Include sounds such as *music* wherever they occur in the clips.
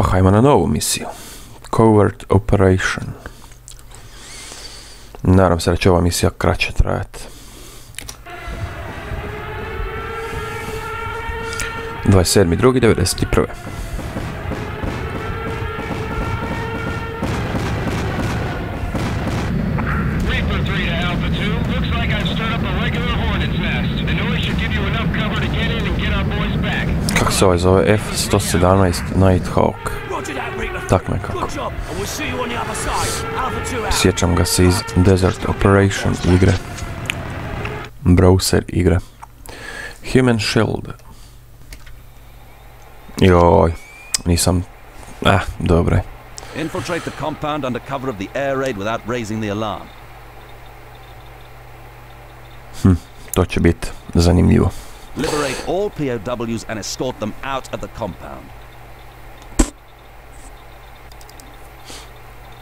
Pa hajmo na novu misiju. Covert Operation. Nadam se da će ova misija kraće trajati. 27.2.91. se ovaj zove? F-117 Nighthawk. Tak nekako. Good job, and we'll see you on the other side. Alpha 2 out. Sjećam ga se iz Desert Operation igre. Browser igre. Human Shield. Joj, nisam... Ah, dobro je. Infiltrate the compound under cover of the air raid without raising the alarm. To će biti zanimljivo. Liberate all POWs and escort them out of the compound.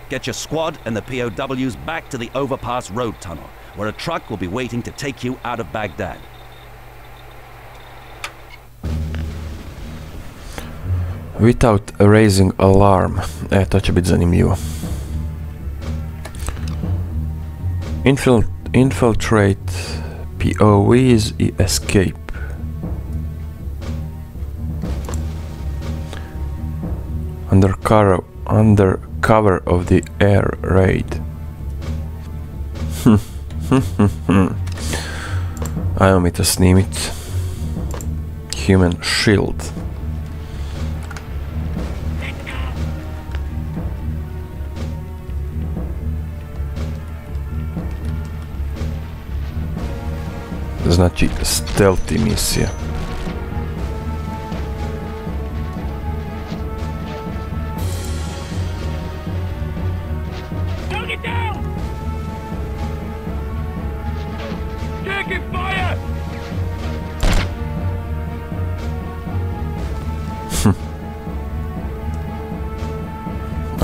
Get your squad and the POWs back to the overpass road tunnel, where a truck will be waiting to take you out of Baghdad. Without raising alarm. E, to će biti zanimljivo. Infil infiltrate POVs i escape. Under cover, of the air raid. *laughs* Ajmo mi to snimit. Human shield. Znači, stealthy misija.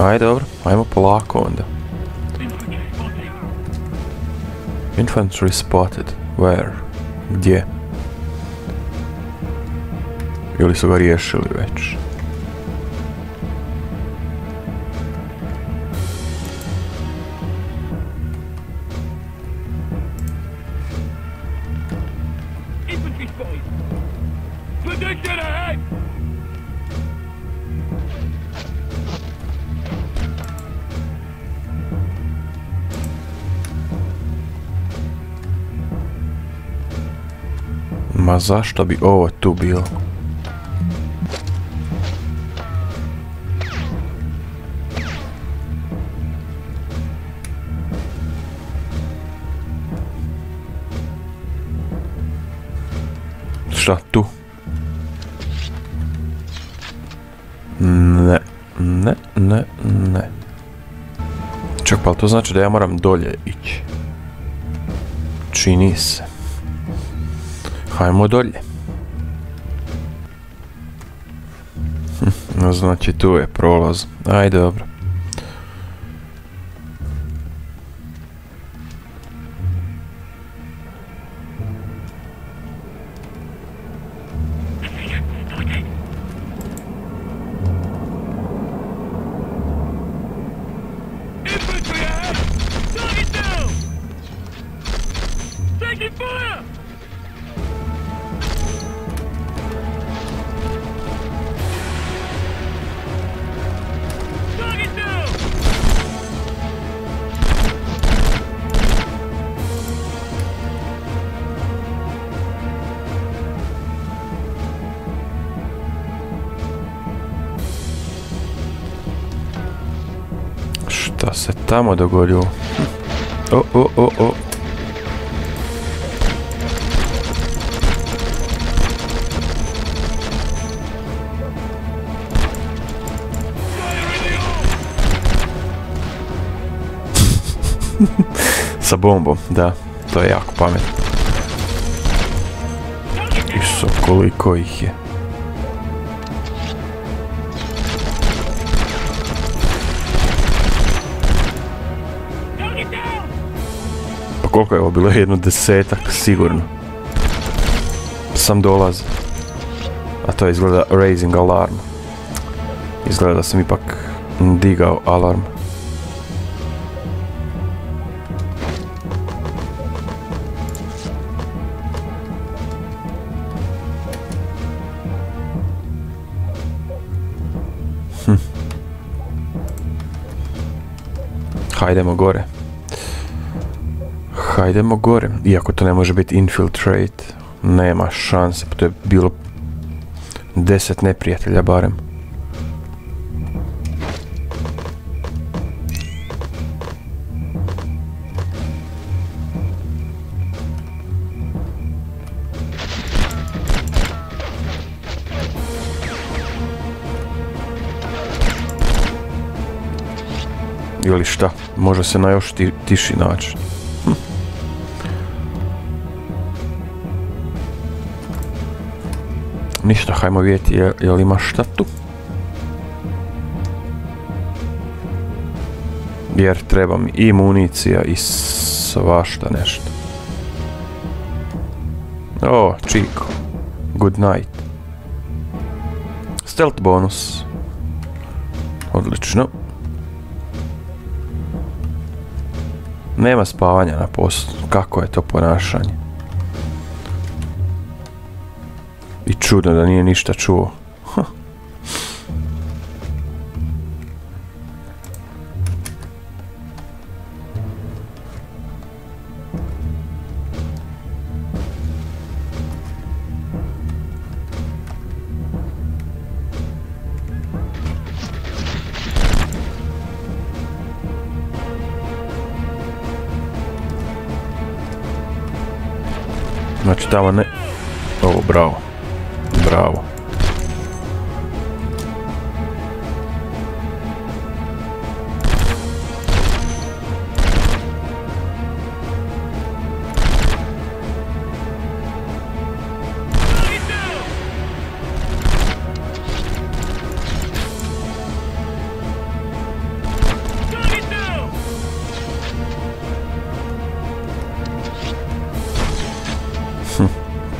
Aj, dobro, ajmo polako onda. Infantry spotted. Where? Gdje? Ili su ga riješili već? Ma zašto bi ovo tu bilo? Šta tu? Ne, ne, ne, ne. Čak, pa to znači da ja moram dolje ići. Čini se. Hajmo dolje. Hm, znači tu je prolaz. Aj dobro. Šta se tamo dogodilo? Hm. O, o, o, o. Sa bombom, da. To je jako pametno. Iso, koliko ih je. Koliko je ovo bilo? Jedno desetak, sigurno. Sam dolaz. A to izgleda raising alarm. Izgleda da sam ipak digao alarm. Hm. Hajdemo gore. Hajdemo gore. Iako to ne može biti infiltrate. Nema šanse. Pa to je bilo deset neprijatelja barem. Ili šta? Može se na još ti, tiši način. Ništa, hajmo vidjeti je, li ima šta tu. Jer treba mi i municija i svašta nešto. O, Chico. Good night. Stealth bonus. Odlično. Nema spavanja na poslu. Kako je to ponašanje? I čudno da nije ništa čuo. Znači tamo ne... Ovo, bravo. Bravo.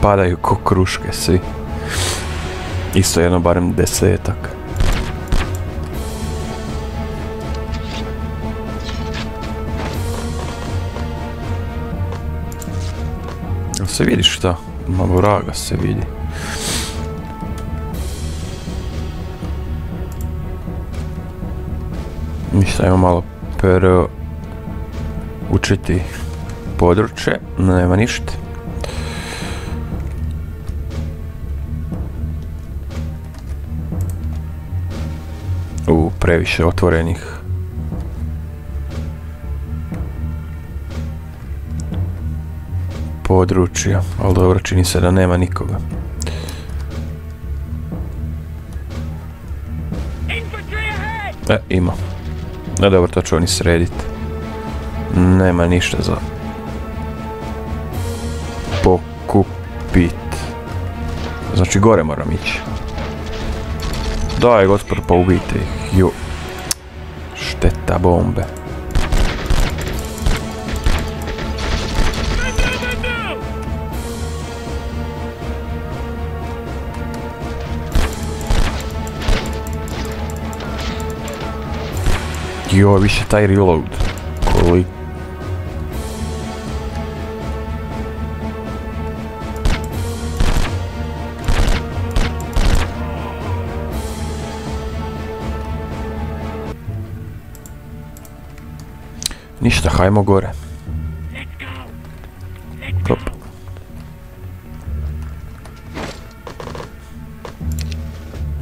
Padaju ko kruške svi. Isto jedno barem desetak. Se vidi šta? Ima vraga se vidi. Ništa, ima malo per učiti područje, nema ništa. Previše otvorenih. Područja, ali dobro čini se da nema nikoga. E, ima. No dobro, to ću oni srediti. Nema ništa za pokupit. Znači gore moram ići. Daj gospod, pa ubijte ih. Jo. Šteta bombe. Jo, više taj reload. Koliko Ništa, hajmo gore.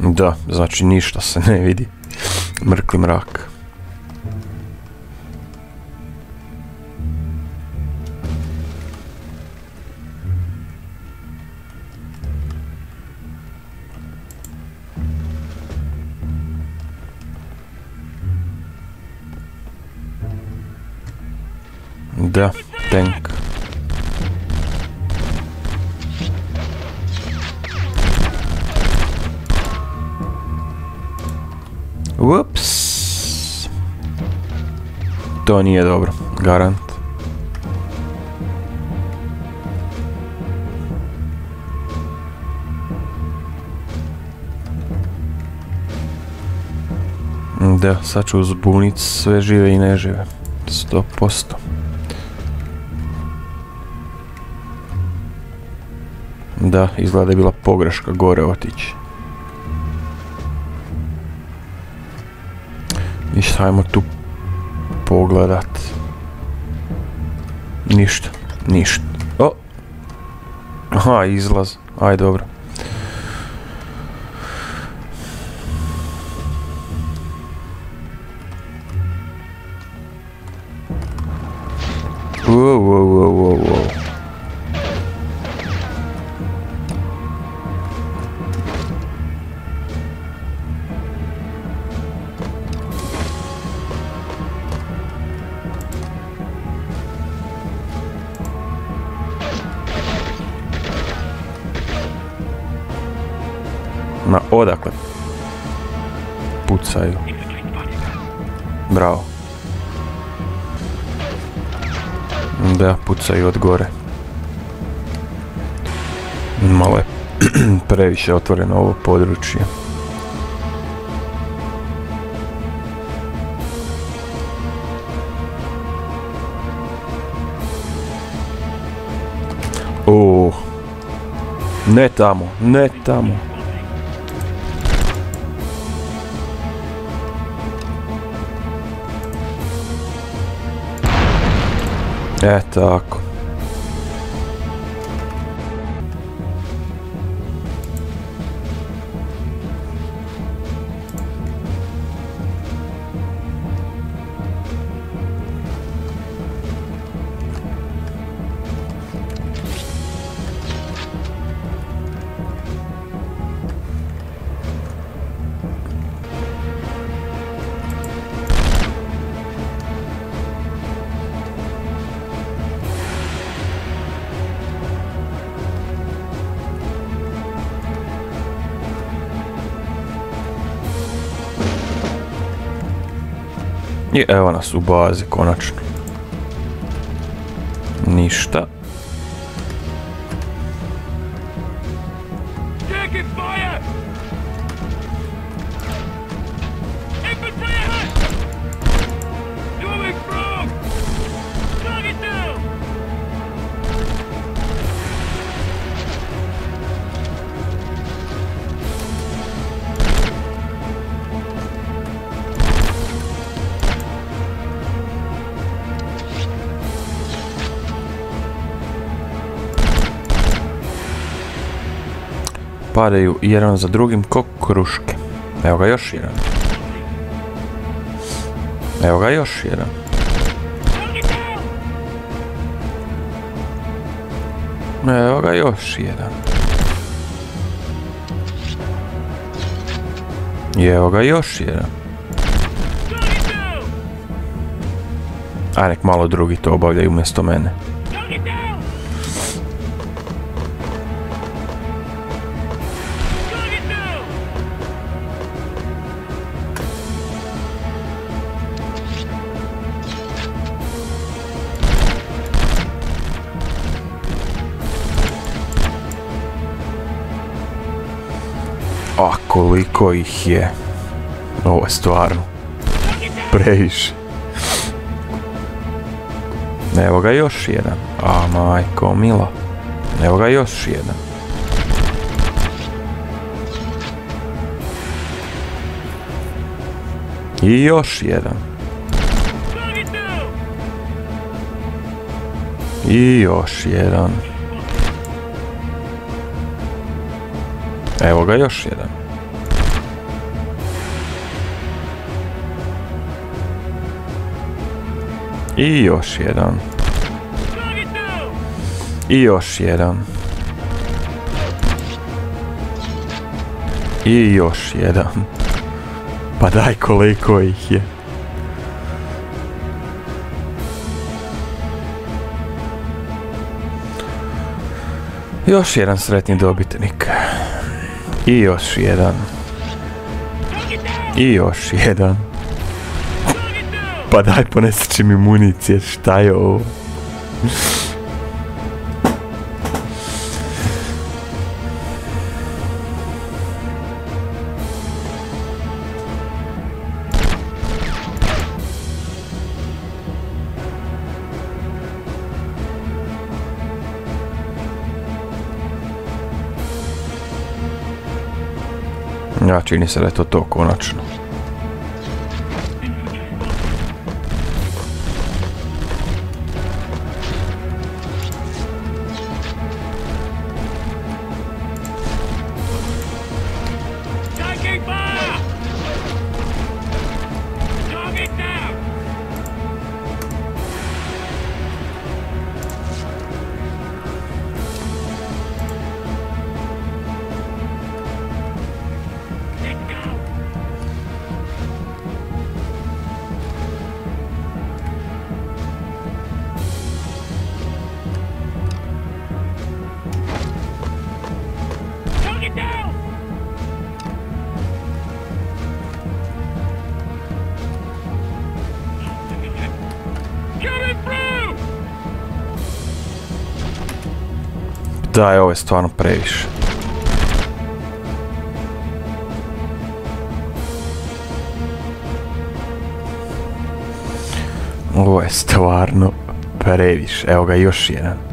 Da, znači ništa se ne vidi. Mrkli mrak. Da, tank. Ups. To nije dobro, garant. Da, sad ću zbunit sve žive i nežive. 100%. Da, izgleda da je bila pogreška gore otići. Ništa, ajmo tu pogledat. Ništa, ništa. O! Aha, izlaz. Aj, dobro. Odakle? Pucaju. Bravo. Da, pucaju od gore. Malo je *clears throat* previše otvoreno ovo područje. O, ne tamo, ne tamo. E, I evo nas u bazi, konačno. Ništa. Padaju jedan za drugim ko kruške. Evo ga još jedan. Evo ga još jedan. Evo ga još jedan. Evo ga još jedan. A nek malo drugi to obavljaju umjesto mene. A koliko ih je. Ovo je stvarno previše. Evo ga još jedan. A majko mila. Evo ga još jedan. I još jedan. I još jedan. Evo ga još jedan. I još jedan. I još jedan. I još jedan. Pa daj koliko ih je. Još jedan sretni dobitnik. I još jedan. I još jedan. Pa daj ponesi mi municije, šta je ovo? Ja, čini se da je to to konačno. Daj, ovo je stvarno previše. Ovo je stvarno previše. Evo ga još jedan.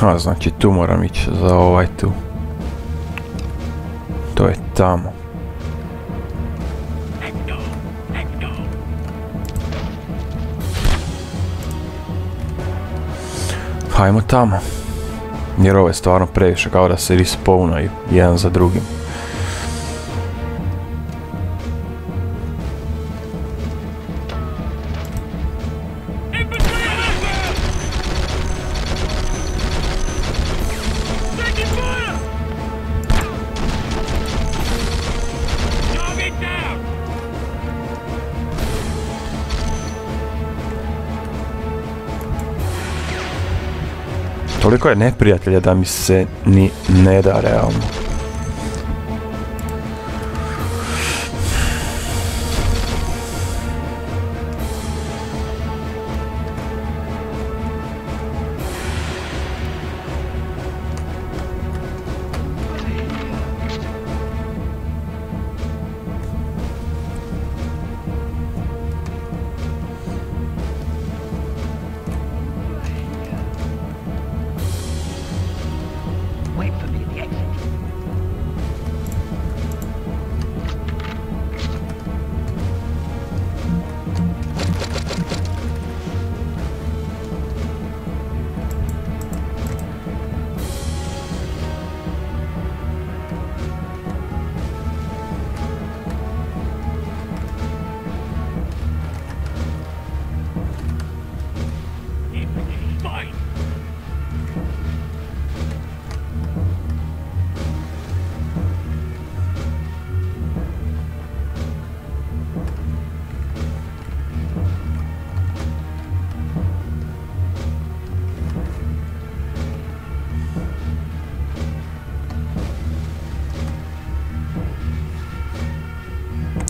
Ha, znači tu moram ići za ovaj tu. To je tamo. Hajmo tamo. Jer ovo je stvarno previše, kao da se respawnaju jedan za drugim. Toliko je neprijatelja da mi se ni ne da realno.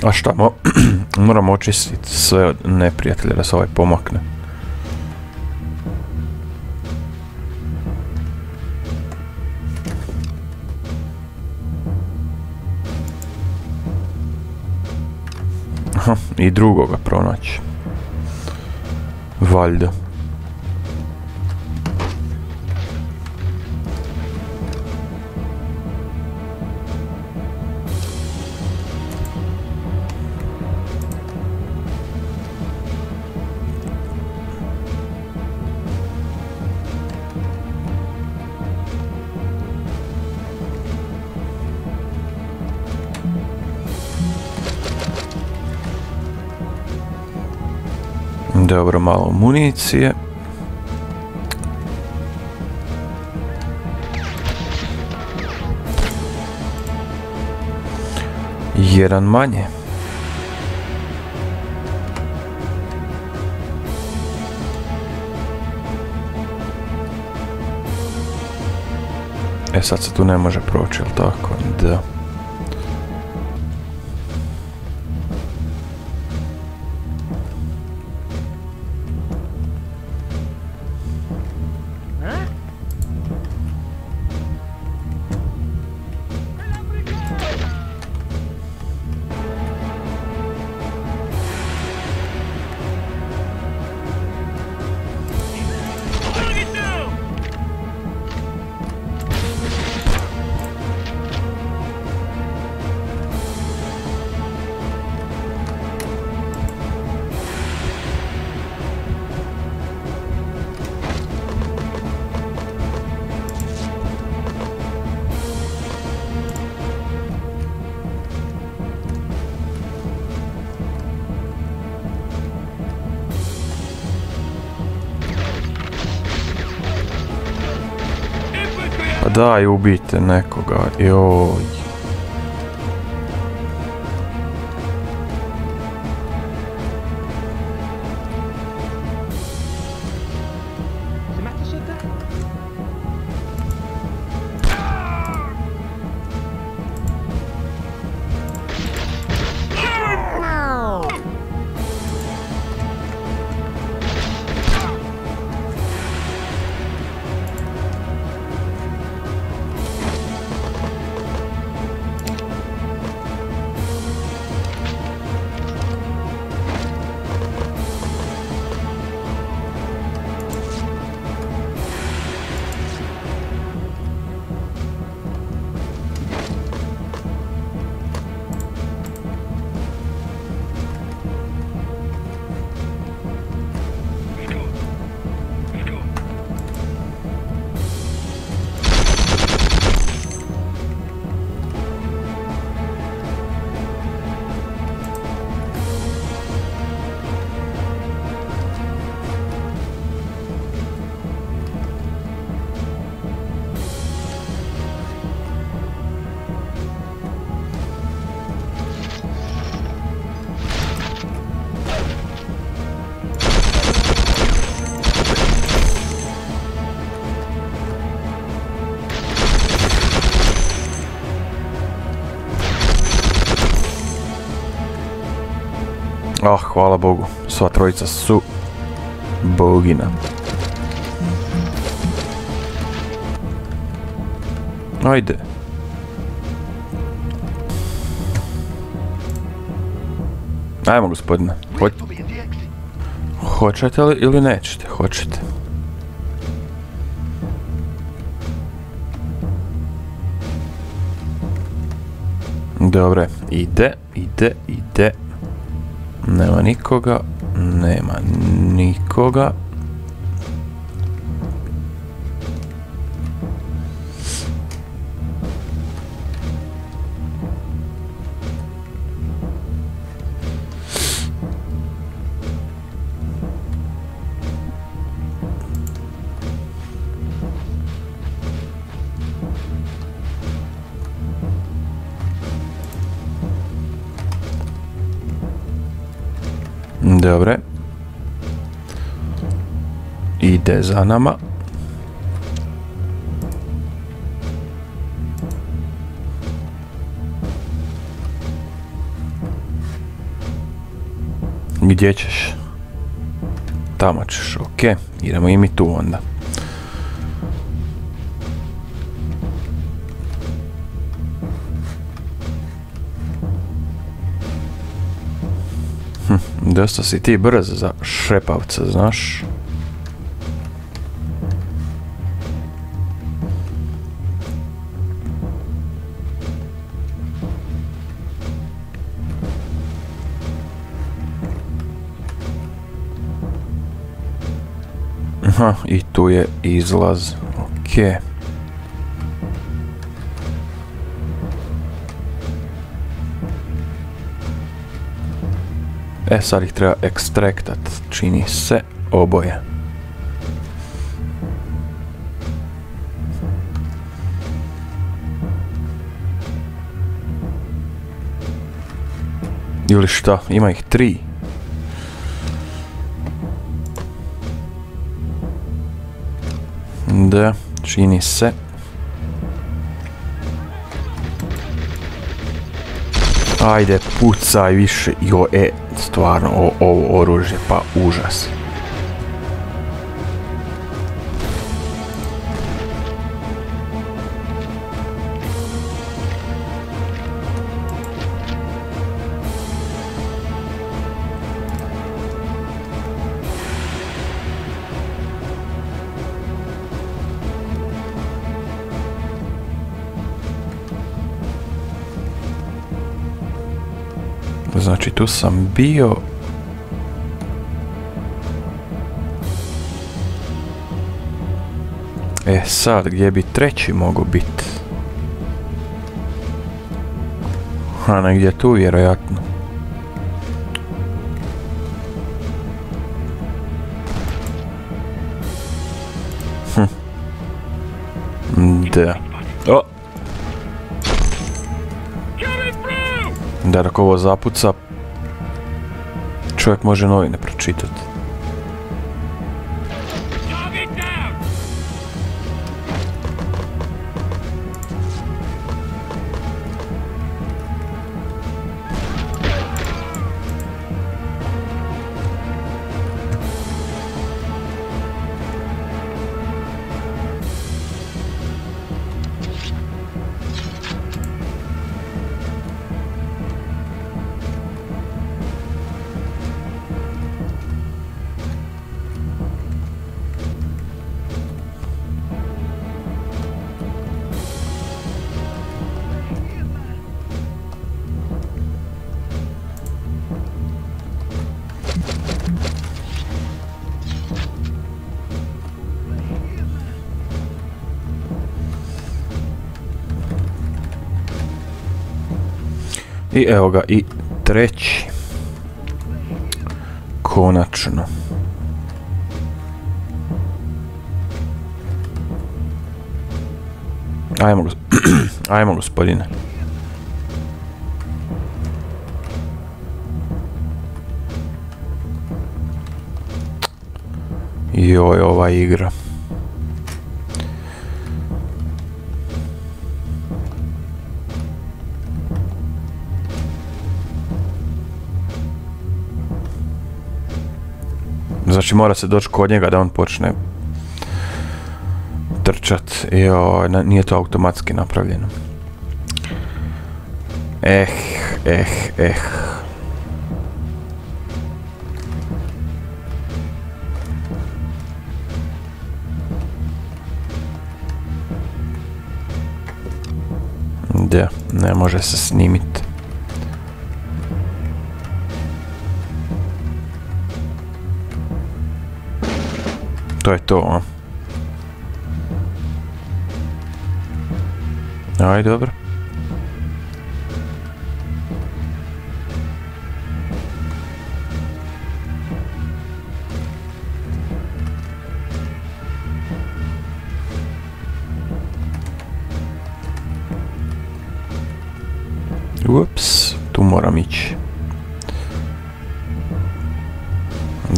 A šta, mo *clears throat* moramo očistiti sve od neprijatelja da se ovaj pomakne. Aha, i drugoga pronaći. Valjda. malo municije. Jedan manje. E sad se tu ne može proći, ili tako? Da. Daj, ubijte nekoga, joj. Ah, hvala Bogu. Sva trojica su bogina. Ajde. Ajmo gospodine. Hoćete li ili nećete? Hoćete. Dobre, ide, ide, ide. Nema nikoga, nema nikoga. Dobre. Ide za nama. Gdje ćeš? Tamo ćeš, ok. Idemo i mi tu onda. Dosta si ti brz za šepavca, znaš? Aha, i tu je izlaz. Ok. E, sad ih treba ekstraktat, čini se oboje. Ili šta, ima ih tri. Da, čini se. Ajde, pucaj više. Jo, e, stvarno, ovo oružje, pa užas. Tu sam bio... E sad, gdje bi treći mogao biti? A negdje tu vjerojatno. Hm. Da. O! Da dok ovo zapuca, čovjek može novine pročitati. I evo ga, i treći. Konačno. Ajmo, gos- *clears throat* Ajmo gospodine. Joj, ova igra. Znači mora se doći kod njega da on počne trčat. Na- nije to automatski napravljeno. Eh, eh, eh. Da, ne može se snimit. To je to, a? Aj, dobro. Ups, tu moram ići.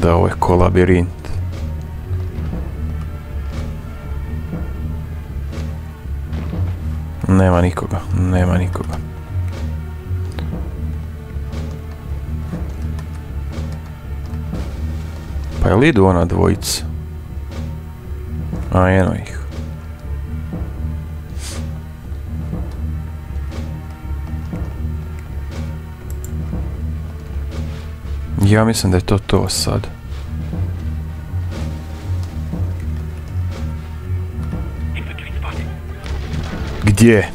Da, ovo je ko labirint. Nema nikoga, nema nikoga. Pa jel idu ona dvojica? A, eno ih. Ja mislim da je to to sad. Gdje?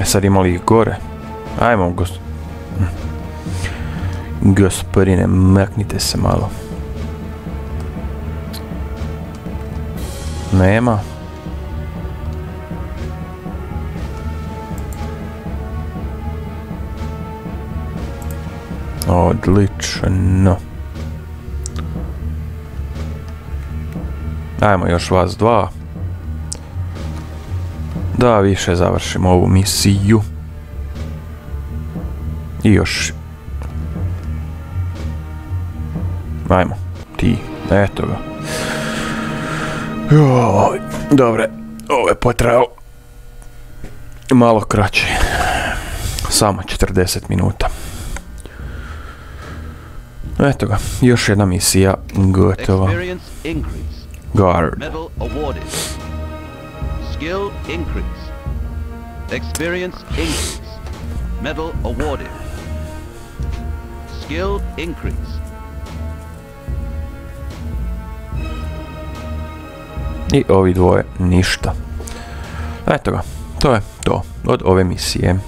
E sad ima li ih gore? Ajmo, gos... Gospodine, maknite se malo. Nema. Odlično. Ajmo još vas dva. Da više završimo ovu misiju. I još. Ajmo, ti, eto ga. Dobre, ovo je potrao malo kraće. Samo 40 minuta. Eto ga, još jedna misija gotova. Experience increase. Guard. Medal awarded. Skill increase. Experience increase. Medal awarded. Skill increase. I ovi dvoje ništa. Eto ga, to je to od ove misije.